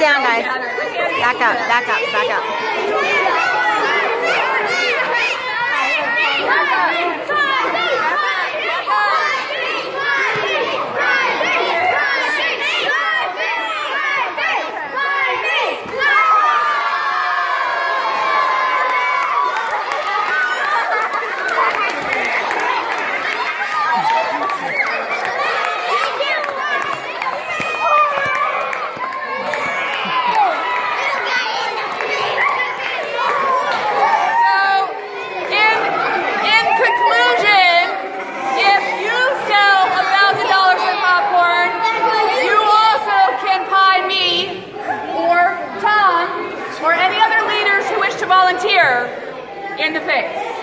down, guys. Back up, back up, back up. volunteer in the face.